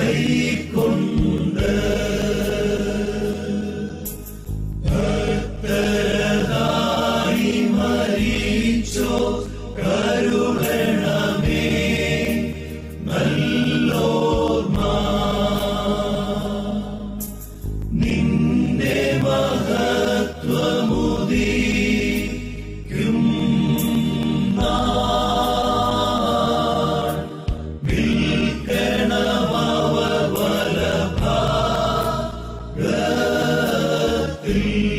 കൈക്കൊണ്ട് ഭക്തരതായി മരിച്ചോ കരുണമേ നല്ലോർമ നിന്റെ മഹത്വമുദീ Peace.